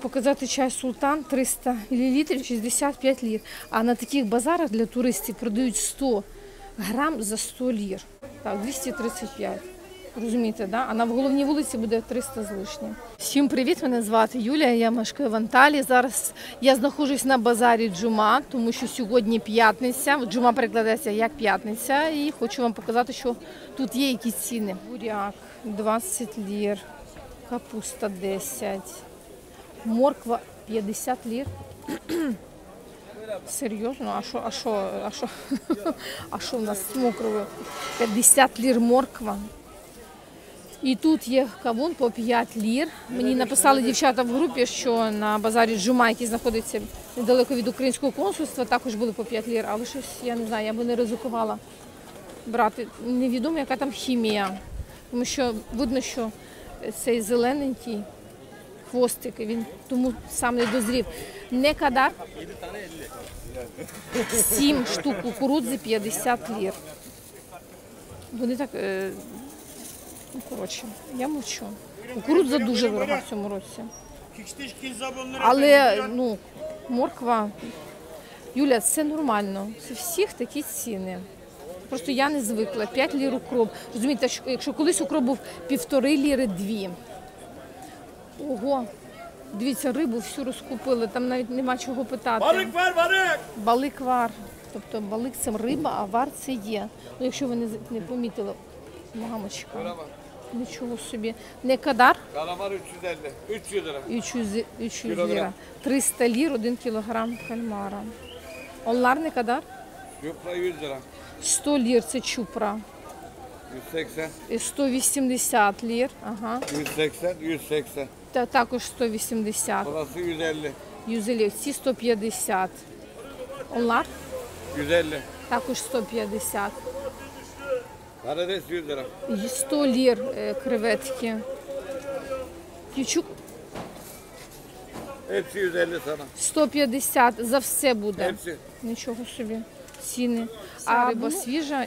Показати чай султан 300 мл 65 лір. А на таких базарах для туристів продають 100 грам за 100 лір. Так, 235. Розумієте, да? А на головній вулиці буде 300 з лишнім. Всім привіт! Мене звати Юлія. Я мешкаю в Анталії. Зараз я знаходжусь на базарі Джума, тому що сьогодні п'ятниця. Джума перекладається як п'ятниця, і хочу вам показати, що тут є якісь ціни. Буряк 20 лір, капуста 10. Морква 50 лір. Серйозно? А що, а що, а що, а що в нас з мокровою? 50 лір морква. І тут є кавун по 5 лір. Мені написали дівчата в групі, що на базарі Джума, який знаходиться недалеко від українського консульства, також були по 5 лір. Але щось, я не знаю, я би не ризикувала брати. Невідомо, яка там хімія. Тому що видно, що цей зелененький хвостик, він тому сам не дозрів. Не кадар. 7 штук кукурудзи 50 лір. Вони так. Е, ну, коротше, я мовчу. Кукурудза дуже дорога в цьому році. Але ну, морква. Юля, це нормально. Це всіх такі ціни. Просто я не звикла. 5 лір укроп. Розумієте, якщо колись укроп був півтори ліри дві. Ого. Дивіться, рибу всю розкупили, там навіть нема чого питати. Balık var balık. Балик вар. Тобто балик це риба, а вар це є. Ну, якщо ви не, не помітили, мамочка. Нічого собі. Не кадар Kalamar 350. 300 lira. 300 300 ліра. 300 лір 1 кілограм кальмара. Onlar не кадар? Yufka 100 lira. 100 лір це чупра. 180, І 180 лір. Ага. 180, 180. Та також 180. Burası 150. Юзелів ці 150. Onlar 150. також 150. Karides 100 lira. І 100 лір е, креветки. Ючук Hepsi 150 sana. 150 за все буде. Hepsi. Нічого собі. Ціни. А риба свіжа.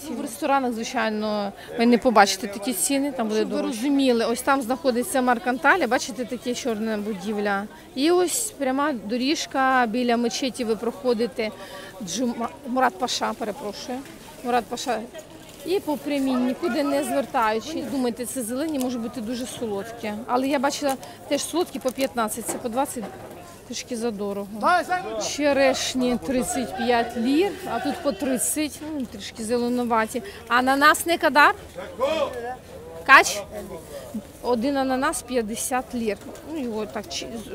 Ціни. В ресторанах, звичайно, ви не побачите такі ціни, там буде ви розуміли. Ось там знаходиться Марканталя, бачите, таке чорна будівля. І ось пряма доріжка біля мечеті ви проходите Джума... Мурат Паша, перепрошую. Мурат Паша. І по прямій нікуди не звертаючи. Думаєте, це зелені може бути дуже солодкі. Але я бачила теж солодкі по 15, це по 20 трішки задорого. Черешні 35 лір, а тут по 30, ну, трішки зеленуваті. А на нас не кадар? Кач? Один ананас 50 лір. Ну, його так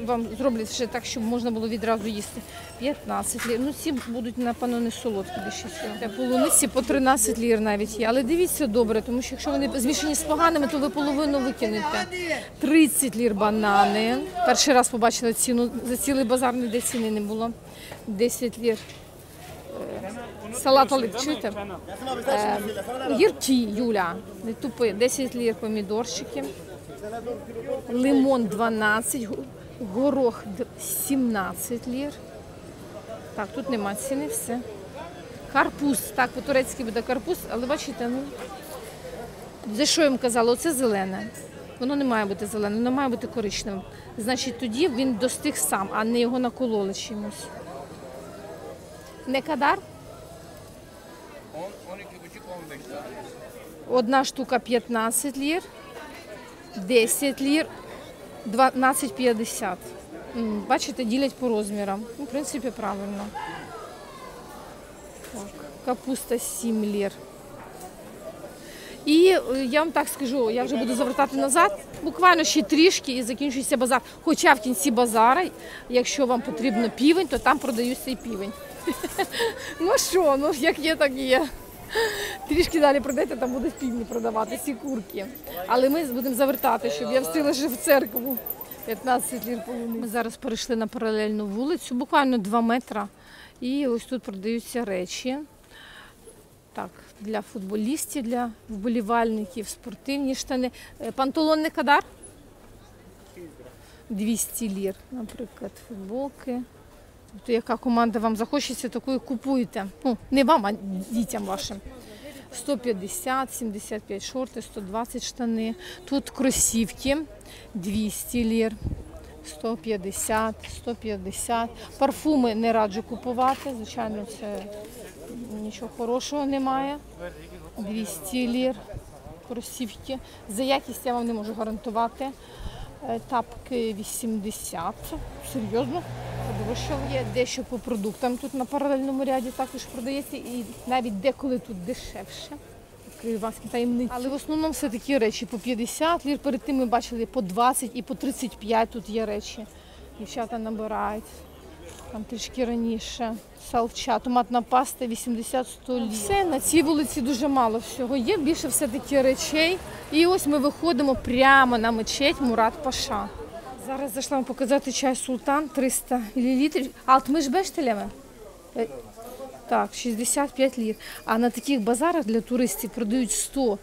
вам зроблять ще так, щоб можна було відразу їсти. 15 лір. Ну, ці будуть, напевно, не солодкі більше. Полуниці по 13 лір навіть є. Але дивіться добре, тому що якщо вони змішані з поганими, то ви половину викинете. 30 лір банани. Перший раз побачила ціну. За цілий базар ніде ціни не було. 10 лір. Салат чуєте? Е, Юля, не тупи. 10 лір помідорчики. Лимон 12, горох 17 лір. Так, тут нема ціни, все. Карпуз, так, по-турецьки буде карпуз, але бачите, ну. За що я їм казала? Оце зелене. Воно не має бути зеленим, воно має бути коричневим. Значить, тоді він достиг сам, а не його накололи чимось. Не кадар? 10, 12,5, 15 lira. Одна штука 15 лір, 10 лір, 12,50. Бачите, ділять по розмірам. Ну, в принципі, правильно. Так, капуста 7 лір. І е, я вам так скажу, я вже буду завертати назад. Буквально ще трішки і закінчується базар. Хоча в кінці базара, якщо вам потрібно півень, то там продаються і півень. Ну що, ну як є, так є. Трішки далі пройдете, там будуть півні продавати, ці курки. Але ми будемо завертати, щоб я встигла ще в церкву. 15 лір полуниці. Ми зараз перейшли на паралельну вулицю, буквально 2 метри. І ось тут продаються речі. Так, для футболістів, для вболівальників, спортивні штани. Е, Панталон не кадар? 200 лір, наприклад, футболки. Тобто, яка команда вам захочеться, такою купуєте. Ну, не вам, а дітям вашим. 150, 75 шорти, 120 штани. Тут кросівки 200 лір. 150, 150. Парфуми не раджу купувати. Звичайно, це нічого хорошого немає. 200 лір. Кросівки. За якість я вам не можу гарантувати. Е, Тапки 80. Серйозно, подорожчало. Є дещо по продуктам тут на паралельному ряді також продається і навіть деколи тут дешевше. Відкрию вам таємницю. Але в основному все такі речі по 50 лір. Перед тим ми бачили по 20 і по 35 тут є речі. Дівчата набирають. Там трішки раніше. Салча, томатна паста 80-100 лір. Все, на цій вулиці дуже мало всього є. Більше все-таки речей. І ось ми виходимо прямо на мечеть Мурат Паша. Зараз зайшла вам показати чай Султан 300 мл. Altmış beş TL mi? Е, Так, 65 лір. А на таких базарах для туристів продають 100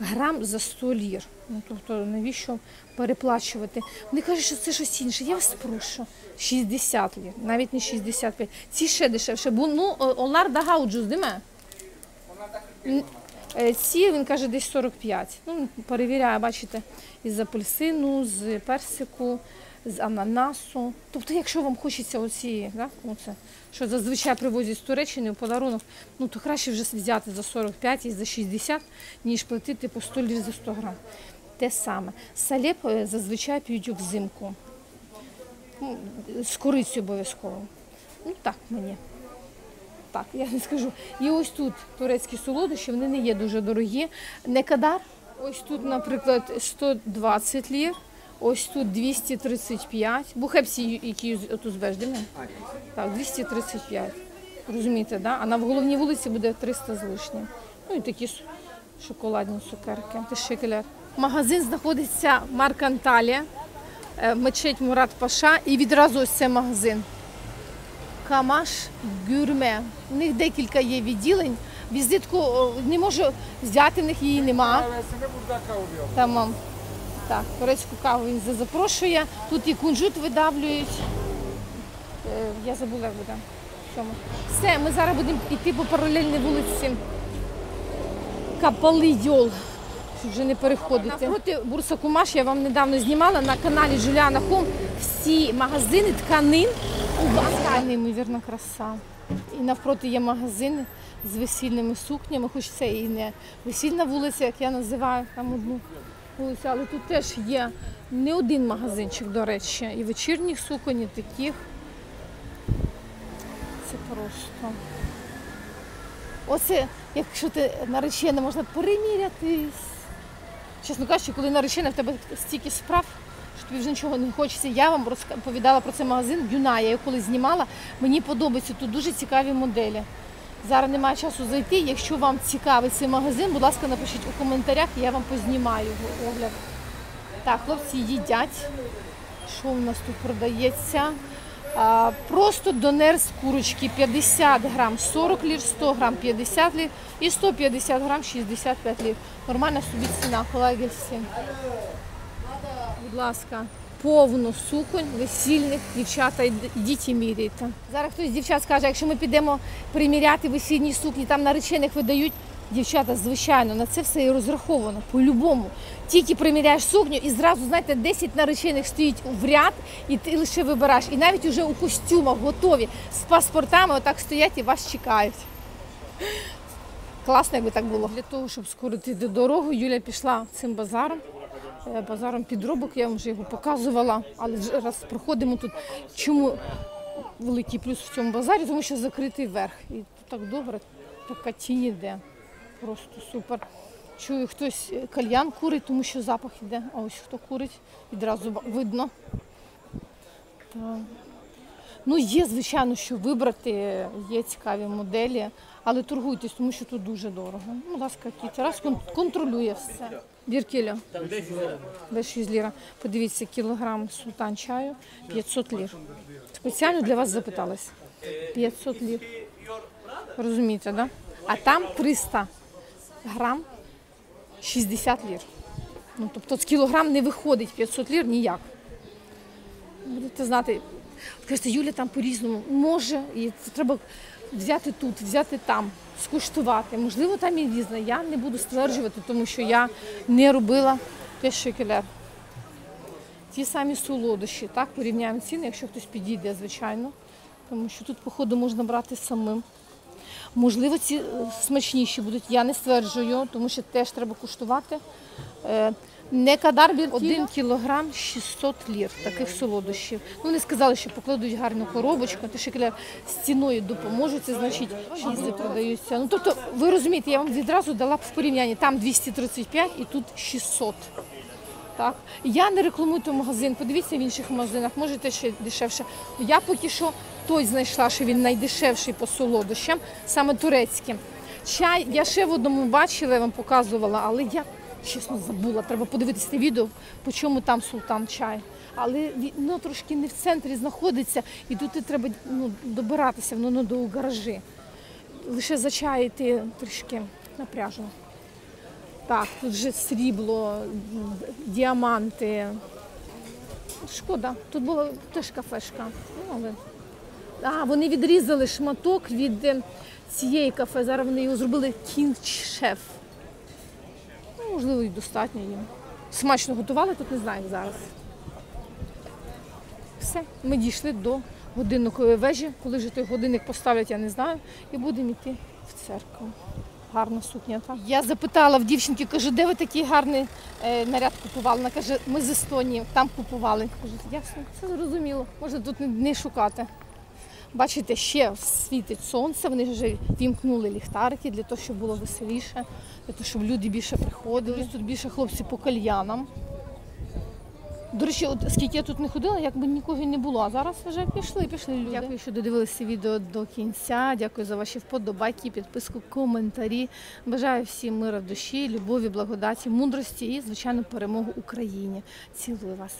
грам за 100 лір. Ну, тобто, навіщо переплачувати? Вони кажуть, що це щось інше. Я вас прошу. 60 лір, навіть не 65. Ці ще дешевше. Bunlar daha ucuz, değil mi? Е, Ці, він каже, десь 45. Ну, перевіряє, бачите, із апельсину, з персику, з ананасу. Тобто, якщо вам хочеться оці, да, оце, що зазвичай привозять з Туреччини в подарунок, ну то краще вже взяти за 45 і за 60, ніж платити по 100 лір за 100 грам. Те саме. Салеп е, зазвичай п'ють взимку. Ну, З корицею обов'язково. Ну так мені. Так, я не скажу. І ось тут турецькі солодощі, вони не є дуже дорогі. Не кадар. Ось тут, наприклад, 120 лір, ось тут 235. Бухепсі, які тут збеждемо. Так, 235. Розумієте, да? А на головній вулиці буде 300 з лишнім. Ну і такі шоколадні цукерки. Це. Магазин знаходиться Марканталія, е, мечеть Мурат Паша, і відразу ось це магазин. Камаш Гюрме. У них декілька є відділень. Візитку не можу взяти, в них її нема. Тамам. Так, турецьку каву він запрошує. Тут і кунжут видавлюють. Е, Я забула, як буде. Все, ми зараз будемо йти по паралельній вулиці Капали Йол. Вже не переходити. Напроти Бурса я вам недавно знімала на каналі Джуліана Хом всі магазини тканин у вас. Неймовірна краса. І навпроти є магазини з весільними сукнями, хоч це і не весільна вулиця, як я називаю там одну вулицю, але тут теж є не один магазинчик, до речі, і вечірніх суконь, і таких. Це просто. Оце, якщо ти наречена, можна перемірятись. Чесно кажучи, коли наречена, в тебе стільки справ, що тобі вже нічого не хочеться. Я вам розповідала про цей магазин Юна, я його коли знімала. Мені подобаються тут дуже цікаві моделі. Зараз немає часу зайти. Якщо вам цікавий цей магазин, будь ласка, напишіть у коментарях, я вам познімаю його огляд. Так, хлопці їдять. Що у нас тут продається? Просто донер з курочки 50 грам 40 лір, 100 грам 50 лір і 150 грам 65 лір. Нормальна собі ціна, колеги всі. Будь ласка, повну суконь весільних дівчата, йд- йдіть і міряйте. Зараз хтось з дівчат скаже, якщо ми підемо приміряти весільні сукні, там наречених видають. Дівчата, звичайно, на це все і розраховано по-любому. Тільки приміряєш сукню і зразу, знаєте, 10 наречених стоїть в ряд, і ти лише вибираєш. І навіть уже у костюмах готові з паспортами отак стоять і вас чекають. Класно, якби так було. Для того, щоб скоротити дорогу, Юля пішла цим базаром. Е, Базаром підробок, я вам вже його показувала, але раз проходимо тут. Чому великий плюс в цьому базарі? Тому що закритий верх. І тут так добре, така тінь іде. Просто супер. Чую, хтось е, кальян курить, тому що запах іде. А ось хто курить, відразу видно. Так. Ну, є, звичайно, що вибрати, є цікаві моделі, але торгуйтесь, тому що тут дуже дорого. Ну, будь ласка, кіт, раз контролює все. Біркіля. Без 6 ліра. Подивіться, кілограм султан чаю 500 лір. Спеціально для вас запиталась. 500 лір. Розумієте, да? А там 300 грам 60 лір. Ну, тобто з кілограм не виходить 500 лір ніяк. Будете знати, кажете, Юля там по-різному може, і це треба взяти тут, взяти там, скуштувати. Можливо, там і різне. Я не буду стверджувати, тому що я не робила те шекеляр. Ті самі солодощі, так, порівняємо ціни, якщо хтось підійде, звичайно. Тому що тут, походу, можна брати самим. Можливо, ці е, смачніші будуть. Я не стверджую, тому що теж треба куштувати. Е, Не кадар бір один кілограм 600 лір таких солодощів. Ну, вони сказали, що покладуть гарну коробочку, то ще кля стіною допоможуть, це значить, що вони продаються. Ну тобто, ви розумієте, я вам відразу дала б в порівнянні там 235 і тут 600. Так, я не рекламую той магазин. Подивіться в інших магазинах, можете ще дешевше. Я поки що той знайшла, що він найдешевший по солодощам, саме турецьким. Чай я ще в одному бачила, я вам показувала, але я чесно забула. Треба подивитися відео, по чому там султан чай. Але воно трошки не в центрі знаходиться, і тут треба ну, добиратися, воно до гаражі. Лише за чай йти трішки напряжно. Так, тут же срібло, діаманти. Шкода, тут була теж кафешка. Ну, але... А, вони відрізали шматок від е, цієї кафе. Зараз вони його зробили кінг шеф. Ну, можливо, і достатньо їм. Смачно готували, тут не знаю як зараз. Все, ми дійшли до годинникової вежі. Коли вже той годинник поставлять, я не знаю. І будемо йти в церкву. Гарна сукня. Так? Я запитала в дівчинки, кажу, де ви такий гарний е, наряд купували? Вона каже, ми з Естонії, там купували. Кажу, ясно, це зрозуміло, можна тут не шукати. Бачите, ще світить сонце, вони вже вімкнули ліхтарики для того, щоб було веселіше, для того, щоб люди більше приходили. Тут більше хлопці по кальянам. До речі, от скільки я тут не ходила, якби нікого не було. А зараз вже пішли, пішли люди. Дякую, що додивилися відео до кінця. Дякую за ваші вподобайки, підписку, коментарі. Бажаю всім мира в душі, любові, благодаті, мудрості і, звичайно, перемогу Україні. Цілую вас.